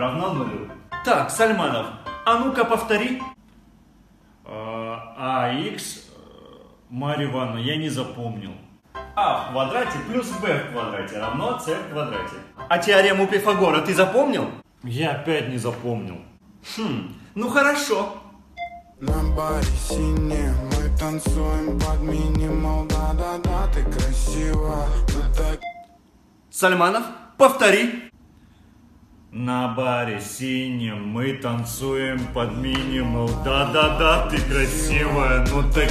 равно нулю. Так, Сальманов, а ну-ка повтори. А х, Марья Ивановна, я не запомнил. А в квадрате плюс b в квадрате равно c в квадрате. А теорему Пифагора ты запомнил? Я опять не запомнил. Хм, ну хорошо. На баре синее мы танцуем под минимал Да-да-да, ты красива, так Сальманов, повтори. На баре синем мы танцуем под минимал. Да-да-да, ты красивая, ну так...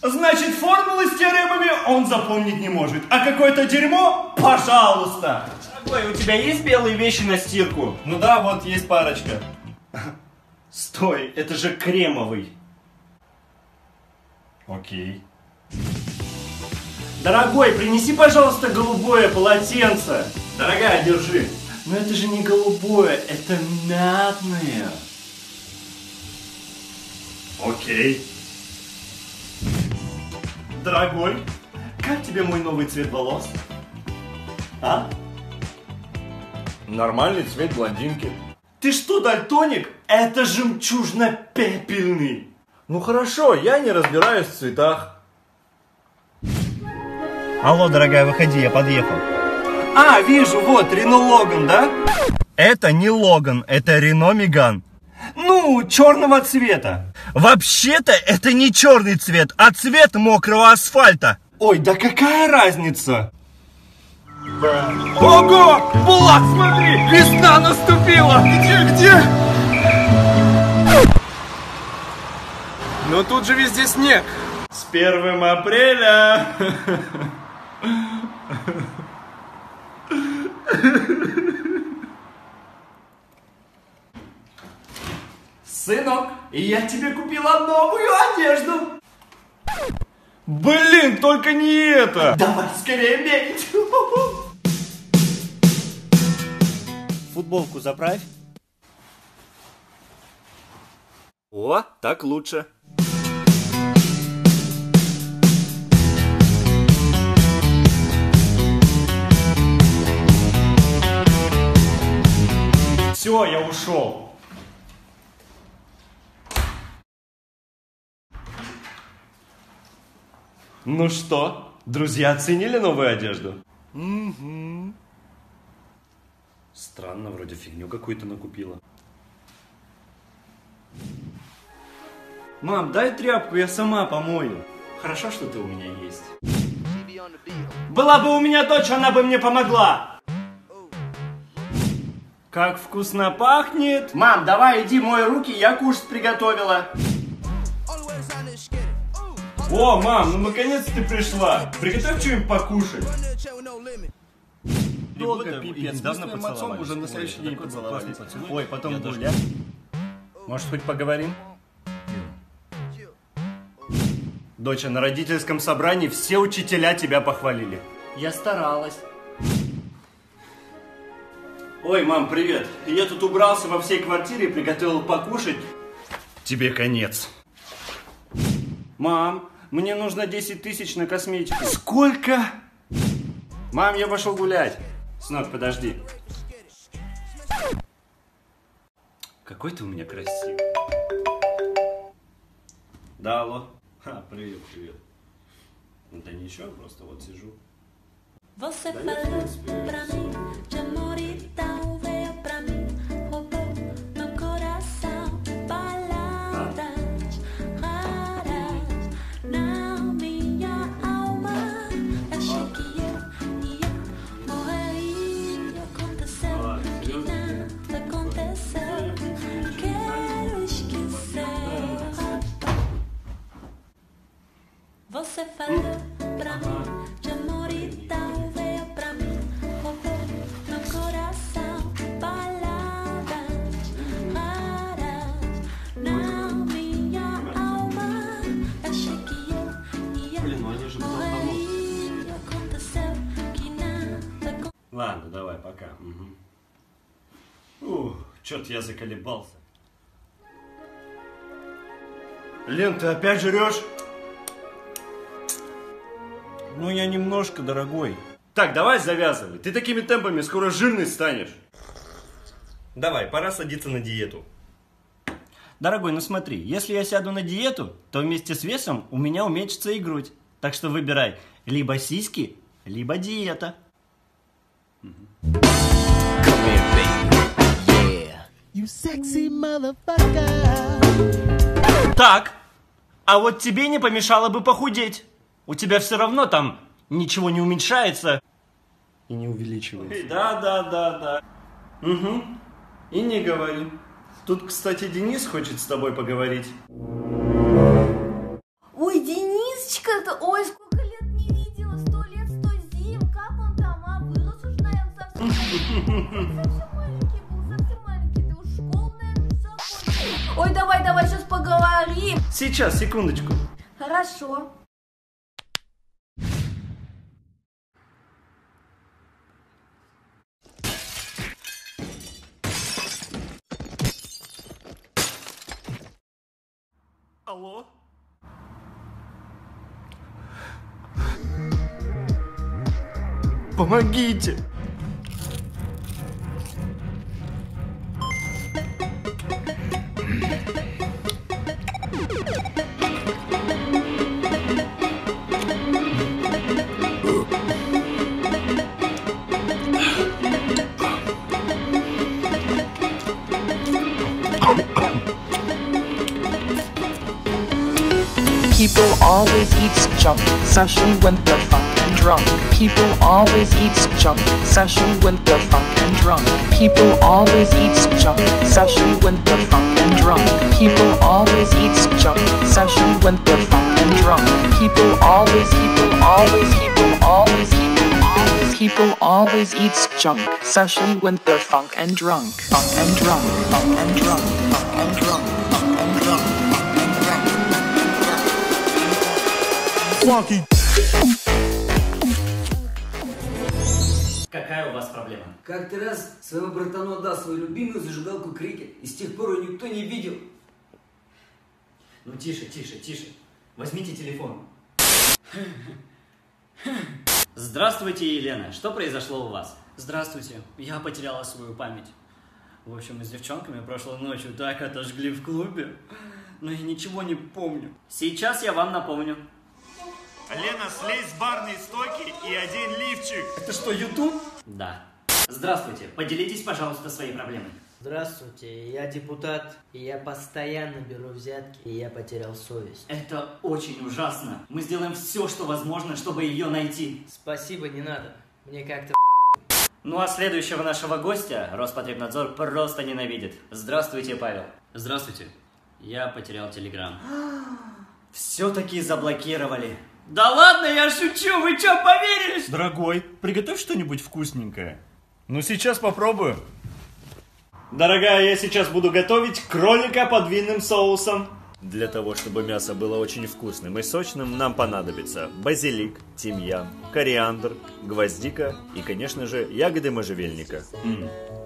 Значит, формулы с теоремами он запомнить не может. А какое-то дерьмо? Пожалуйста. Дорогой, у тебя есть белые вещи на стирку? Ну да, вот есть парочка. Стой, это же кремовый. Окей. Дорогой, принеси, пожалуйста, голубое полотенце. Дорогая, держи. Но это же не голубое, это мятное. Окей. Дорогой, как тебе мой новый цвет волос? А? Нормальный цвет блондинки. Ты что, дальтоник? Это жемчужно-пепельный. Ну хорошо, я не разбираюсь в цветах. Алло, дорогая, выходи, я подъехал. А, вижу, вот, Рено Логан, да? Это не Логан, это Рено Меган. Ну, черного цвета. Вообще-то это не черный цвет, а цвет мокрого асфальта. Ой, да какая разница? Ого! Булат, смотри! Весна наступила! Где, где? Но тут же везде снег. С 1 апреля! Сынок, я тебе купила новую одежду. Блин, только не это! Давай скорее мерить. Футболку заправь. О, так лучше. Все, я ушел. Ну что, друзья оценили новую одежду? Угу. Странно, вроде фигню какую-то накупила. Мам, дай тряпку, я сама помою. Хорошо, что ты у меня есть. Была бы у меня дочь, она бы мне помогла. Как вкусно пахнет. Мам, давай иди мой руки, я кушать приготовила. О, мам, ну наконец ты пришла. Приготовь что-нибудь покушать. Долго, пипец. Отцом поцеловались. уже на Ой, следующий день поцеловались. Ой, потом Я даже гулять. Может, хоть поговорим? Доча, на родительском собрании все учителя тебя похвалили. Я старалась. Ой, мам, привет. Я тут убрался во всей квартире и приготовил покушать. Тебе конец. Мам, мне нужно 10 тысяч на косметику. Сколько? Мам, я пошел гулять. Сынок, подожди. Какой ты у меня красивый. Да, алло. Ха, привет, привет. Ну, Да ничего, просто вот сижу. Você eu falou pra mim de amor e tal, Что-то я заколебался. Лен, ты опять жрешь? Ну, я немножко, дорогой. Так, давай завязывай. Ты такими темпами скоро жирный станешь. Давай, пора садиться на диету. Дорогой, ну смотри, если я сяду на диету, то вместе с весом у меня уменьшится и грудь. Так что выбирай либо сиськи, либо диета. Так, а вот тебе не помешало бы похудеть. У тебя все равно там ничего не уменьшается. И не увеличивается. Да, да, да, да. Угу. И не говори. Тут, кстати, Денис хочет с тобой поговорить. Ой, Денисочка-то, ой, сколько лет не видела, сто лет, сто зим, как он там, а, вырос уж, наверное, совсем. давай, давай, сейчас поговорим. Сейчас, секундочку. Хорошо. Алло? Помогите! Always eat junk, especially when they're fucking drunk. People always eat junk, especially when they're fucking drunk. People always eat junk, especially when they're fucking drunk. People always eat junk, especially when they're fucking drunk. People always, people always, people always, people always, people always eat junk, especially when they're funk and drunk. Funk and drunk, funk and drunk, funk and drunk, Какая у вас проблема? Как-то раз своего братану отдал свою любимую зажигалку крикет, и с тех пор ее никто не видел. Ну тише, тише, тише. Возьмите телефон. Здравствуйте, Елена. Что произошло у вас? Здравствуйте. Я потеряла свою память. В общем, мы с девчонками прошлой ночью так отожгли в клубе, но я ничего не помню. Сейчас я вам напомню. Лена, слезь с барной стойки и одень лифчик. Это что, YouTube? Да. Здравствуйте. Поделитесь, пожалуйста, своей проблемой. Здравствуйте, я депутат, и я постоянно беру взятки, и я потерял совесть. Это очень ужасно. Мы сделаем все, что возможно, чтобы ее найти. Спасибо, не надо. Мне как-то Ну а следующего нашего гостя Роспотребнадзор просто ненавидит. Здравствуйте, Павел. Здравствуйте. Я потерял телеграм. Все-таки заблокировали. Да ладно, я шучу, вы что, поверили? Дорогой, приготовь что-нибудь вкусненькое. Ну, сейчас попробую. Дорогая, я сейчас буду готовить кролика под винным соусом. Для того, чтобы мясо было очень вкусным и сочным, нам понадобится базилик, тимьян, кориандр, гвоздика и, конечно же, ягоды можжевельника.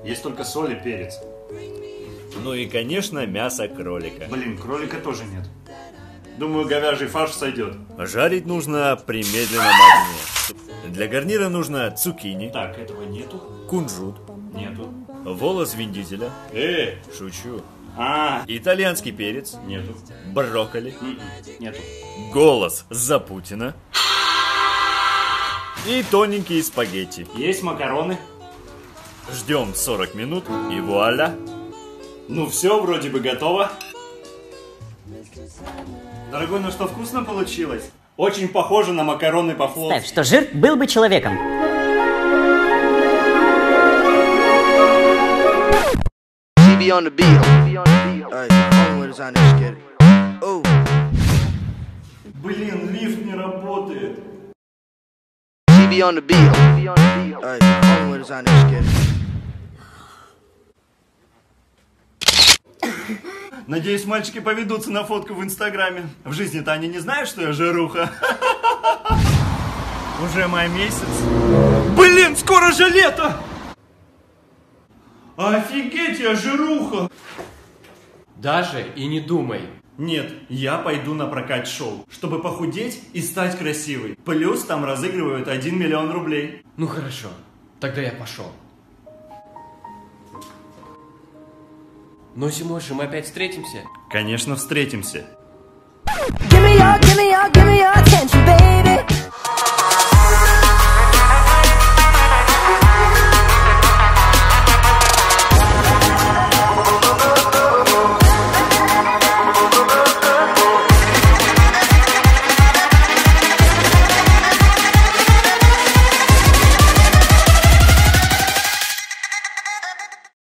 Есть только соль и перец. Ну и, конечно, мясо кролика. Блин, кролика тоже нет. Думаю, говяжий фарш сойдет. Жарить нужно при медленном огне. Для гарнира нужно цукини, Так, этого нету. кунжут, Нету. волос Вин Дизеля, Э, шучу, а, итальянский перец, нету. брокколи, М-м, Нету. голос за Путина и тоненькие спагетти. Есть макароны. Ждем 40 минут и вуаля. Ну все, вроде бы готово. Дорогой, ну что, вкусно получилось? Очень похоже на макароны по-флотски. что жир был бы человеком. Блин, лифт не работает. CB on the beat. Hey, Надеюсь, мальчики поведутся на фотку в Инстаграме. В жизни-то они не знают, что я жируха. Уже май месяц. Блин, скоро же лето! Офигеть, я жируха! Даже и не думай. Нет, я пойду на прокат шоу, чтобы похудеть и стать красивой. Плюс там разыгрывают 1 миллион рублей. Ну хорошо, тогда я пошел. Ну, Но зимой же мы опять встретимся? Конечно, встретимся. Give me your, give me your, give me your attention, baby.